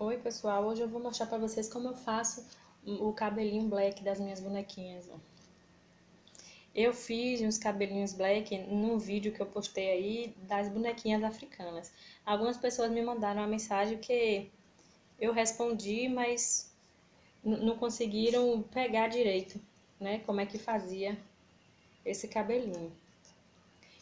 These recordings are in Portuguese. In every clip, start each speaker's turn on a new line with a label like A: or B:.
A: Oi pessoal, hoje eu vou mostrar pra vocês como eu faço o cabelinho black das minhas bonequinhas. Eu fiz uns cabelinhos black num vídeo que eu postei aí das bonequinhas africanas. Algumas pessoas me mandaram uma mensagem que eu respondi, mas não conseguiram pegar direito, né? Como é que fazia esse cabelinho.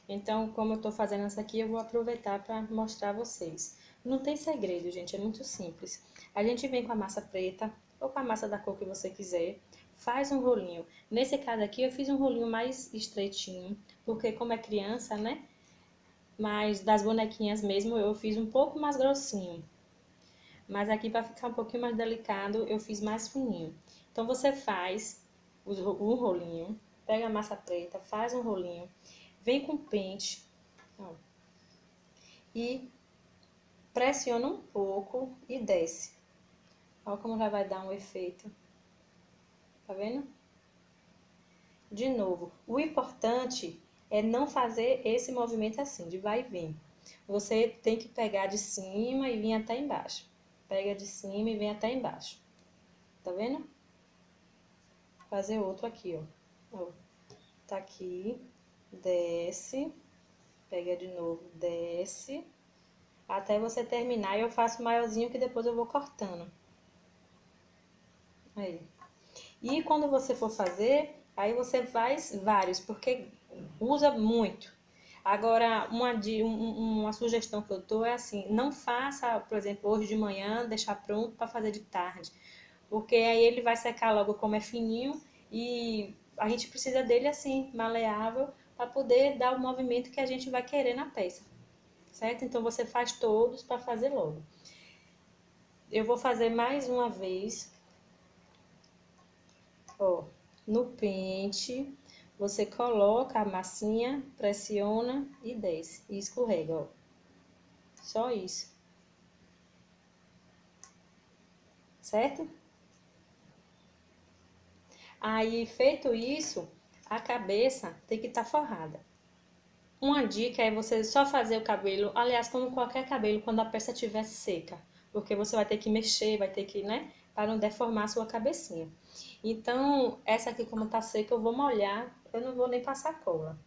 A: Então, como eu tô fazendo essa aqui, eu vou aproveitar para mostrar a vocês. Não tem segredo, gente, é muito simples. A gente vem com a massa preta ou com a massa da cor que você quiser, faz um rolinho. Nesse caso aqui, eu fiz um rolinho mais estreitinho, porque como é criança, né? Mas das bonequinhas mesmo, eu fiz um pouco mais grossinho. Mas aqui, para ficar um pouquinho mais delicado, eu fiz mais fininho. Então, você faz um rolinho, pega a massa preta, faz um rolinho, vem com pente, ó, e pressiona um pouco e desce. Olha como já vai dar um efeito. Tá vendo? De novo, o importante é não fazer esse movimento assim, de vai e vem. Você tem que pegar de cima e vir até embaixo. Pega de cima e vem até embaixo. Tá vendo? Fazer outro aqui, ó. Tá aqui, desce, pega de novo, desce, até você terminar. E eu faço maiorzinho que depois eu vou cortando. Aí. E quando você for fazer, aí você faz vários, porque usa muito. Agora, uma, de, um, uma sugestão que eu dou é assim, não faça, por exemplo, hoje de manhã, deixar pronto para fazer de tarde. Porque aí ele vai secar logo como é fininho e a gente precisa dele assim, maleável, para poder dar o movimento que a gente vai querer na peça. Certo? Então você faz todos para fazer logo. Eu vou fazer mais uma vez. Ó, no pente, você coloca a massinha, pressiona e desce. E escorrega, ó. Só isso. Certo? Aí, feito isso, a cabeça tem que estar tá forrada. Uma dica é você só fazer o cabelo, aliás, como qualquer cabelo, quando a peça estiver seca. Porque você vai ter que mexer, vai ter que, né? Para não deformar a sua cabecinha. Então, essa aqui como tá seca, eu vou molhar. Eu não vou nem passar cola.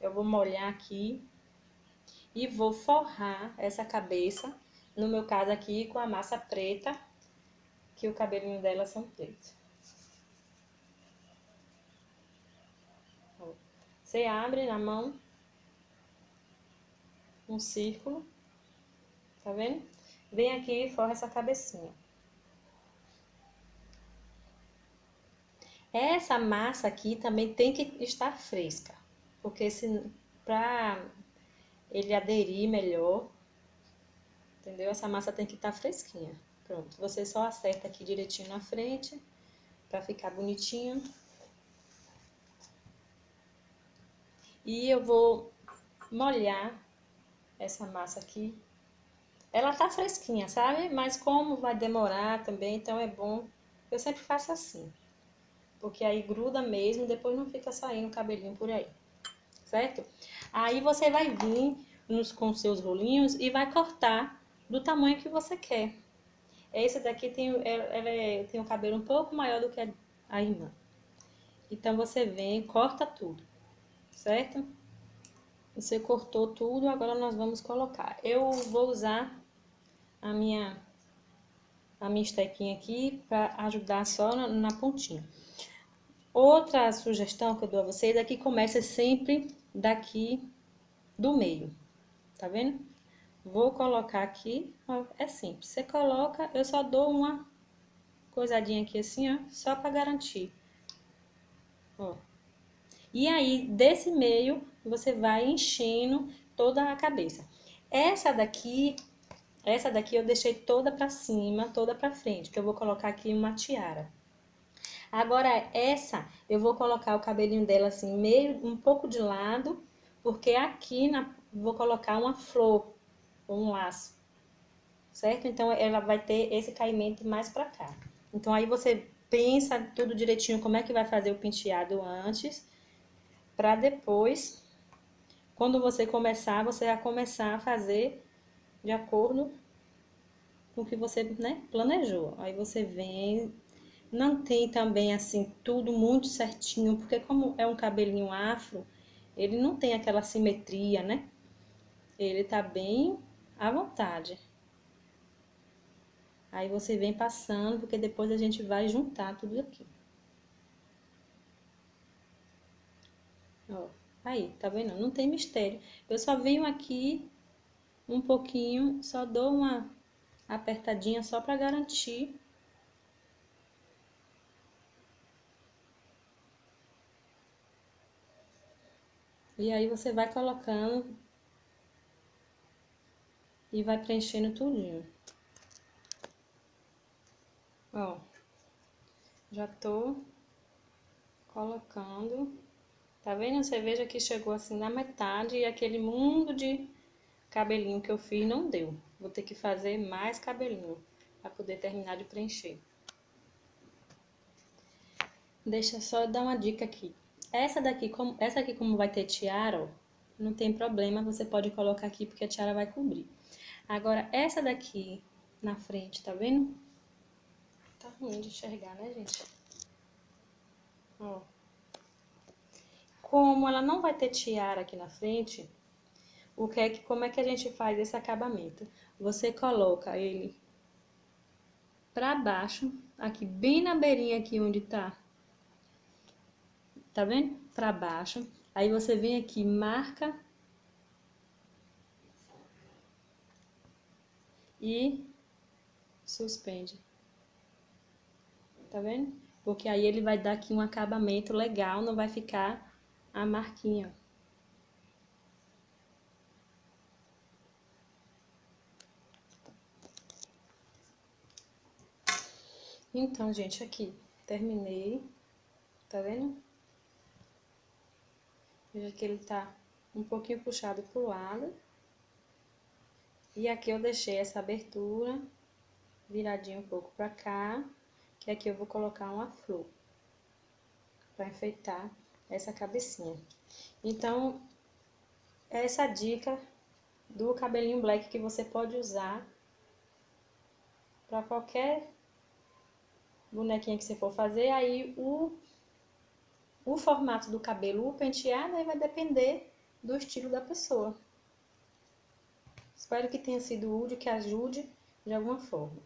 A: Eu vou molhar aqui e vou forrar essa cabeça. No meu caso aqui, com a massa preta, que o cabelinho dela são pretos. Você abre na mão um círculo, tá vendo? Vem aqui e forra essa cabecinha. Essa massa aqui também tem que estar fresca, porque se para ele aderir melhor, entendeu? Essa massa tem que estar fresquinha. Pronto, você só acerta aqui direitinho na frente, para ficar bonitinho. E eu vou molhar essa massa aqui. Ela tá fresquinha, sabe? Mas como vai demorar também, então é bom. Eu sempre faço assim. Porque aí gruda mesmo, depois não fica saindo cabelinho por aí. Certo? Aí você vai vir nos, com seus rolinhos e vai cortar do tamanho que você quer. Esse daqui tem, ela é, tem o cabelo um pouco maior do que a, a irmã. Então você vem, corta tudo certo? Você cortou tudo, agora nós vamos colocar. Eu vou usar a minha a minha estequinha aqui para ajudar só na, na, pontinha. Outra sugestão que eu dou a vocês é que comece sempre daqui do meio, tá vendo? Vou colocar aqui, ó, é simples. Você coloca, eu só dou uma coisadinha aqui assim, ó, só para garantir. Ó, e aí, desse meio, você vai enchendo toda a cabeça. Essa daqui, essa daqui eu deixei toda pra cima, toda pra frente, que eu vou colocar aqui uma tiara. Agora, essa, eu vou colocar o cabelinho dela assim, meio, um pouco de lado, porque aqui na, vou colocar uma flor, um laço, certo? Então, ela vai ter esse caimento mais pra cá. Então, aí você pensa tudo direitinho, como é que vai fazer o penteado antes para depois, quando você começar, você vai começar a fazer de acordo o que você, né, planejou. Aí você vem, não tem também assim tudo muito certinho, porque como é um cabelinho afro, ele não tem aquela simetria, né? Ele tá bem à vontade. Aí você vem passando, porque depois a gente vai juntar tudo aqui. Ó, aí, tá vendo? Não tem mistério. Eu só venho aqui um pouquinho, só dou uma apertadinha só para garantir. E aí você vai colocando e vai preenchendo tudinho. Ó, já tô colocando. Tá vendo? Você veja que chegou assim na metade e aquele mundo de cabelinho que eu fiz não deu. Vou ter que fazer mais cabelinho para poder terminar de preencher. Deixa só dar uma dica aqui. Essa daqui, como, essa aqui como vai ter tiara, ó, não tem problema, você pode colocar aqui porque a tiara vai cobrir. Agora, essa daqui na frente, tá vendo? Tá ruim de enxergar, né, gente? Ó. Como ela não vai ter tiara aqui na frente, o que é que, como é que a gente faz esse acabamento? Você coloca ele pra baixo, aqui bem na beirinha aqui onde tá. Tá vendo? Pra baixo. Aí você vem aqui, marca e suspende. Tá vendo? Porque aí ele vai dar aqui um acabamento legal, não vai ficar a marquinha. Então, gente, aqui, terminei, tá vendo? Veja que ele tá um pouquinho puxado pro lado. E aqui eu deixei essa abertura viradinha um pouco pra cá, que aqui eu vou colocar uma flor para enfeitar essa cabecinha. Então, essa é dica do cabelinho black que você pode usar para qualquer bonequinha que você for fazer, aí o, o formato do cabelo, o penteado, aí vai depender do estilo da pessoa. Espero que tenha sido útil, que ajude de alguma forma.